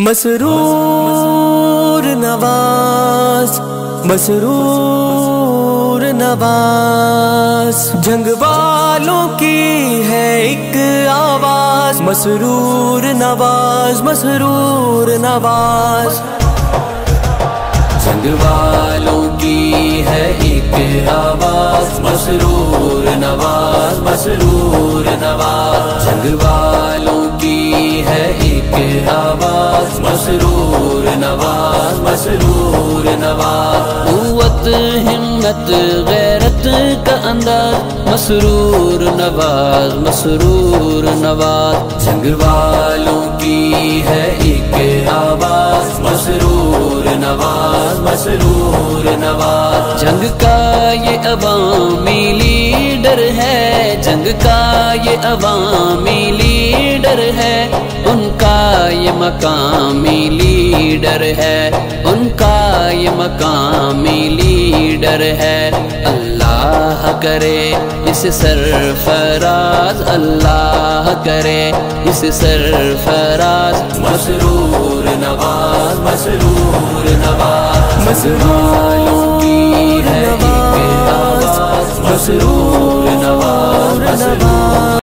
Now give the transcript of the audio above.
مسرور نواز مسرور نواز۔ جنگ والوں کی ہے ایک آواز۔ مسرور نواز مسرور نواز۔ جنگ والوں کی ہے ایک آواز۔ مسرور نواز مسرور نواز۔ جنگ والوں کی ہے ایک آواز مسرور نواز مسرور نواز. قوت، ہمت، غیرت کا انداز. مسرور نواز مسرور نواز. جنگ والوں کی ہے ایک آواز. مسرور نواز مسرور نواز. جنگ کا یہ عوامی لیڈر ہے. جنگ کا یہ عوامی لیڈر ہے. یہ مقامی لیڈر ہے ان کا یہ مقامی لیڈر ہے۔ اللہ کرے اس سرفراز اللہ کرے اس سرفراز۔ مسرور نواز مسرور نواز۔ مسرور نواز۔ مسرور نواز